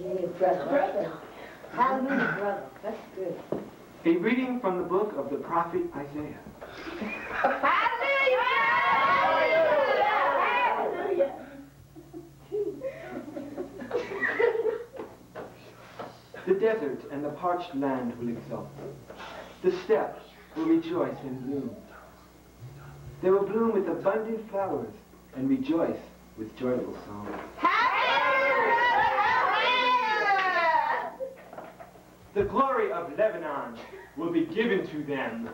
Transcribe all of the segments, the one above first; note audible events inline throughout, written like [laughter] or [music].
Yeah, brother. Hallelujah. That's good. A reading from the book of the prophet Isaiah. Hallelujah! Hallelujah! The desert and the parched land will exult. The steppe will rejoice and bloom. They will bloom with abundant flowers and rejoice with joyful song. The glory of Lebanon will be given to them.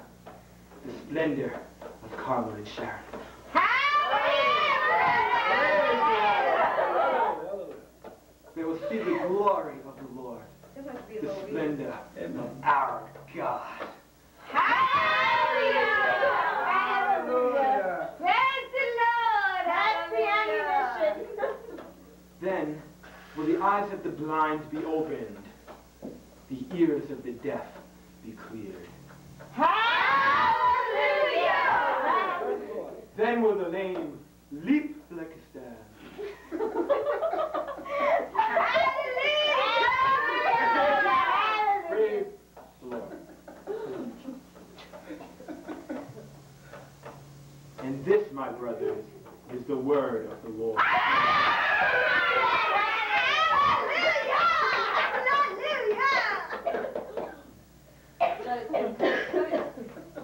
The splendor of Carmel and Sharon. They will see the glory of the Lord. The splendor of our God. Hallelujah! Hallelujah! Praise the Lord! That's the ammunition. [laughs] [laughs] Then will the eyes of the blind be opened, the ears of the deaf be cleared. Hallelujah! Then will the lame leap like a stag. Hallelujah! Praise the Lord. And this, my brothers, is the word of the Lord.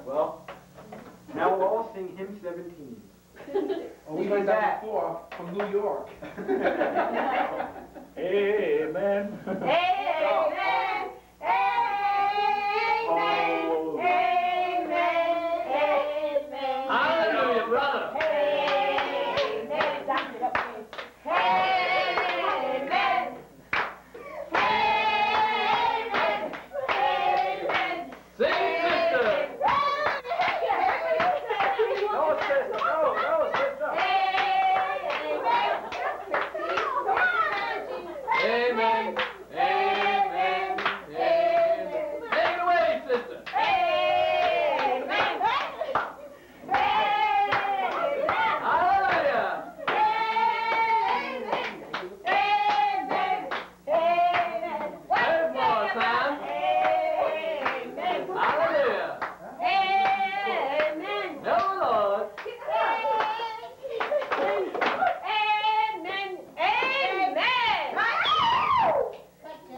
Well, now we'll all sing hymn 17. Oh, we heard that before from New York. [laughs] Amen. Amen. [laughs]